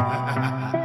ha ha ha ha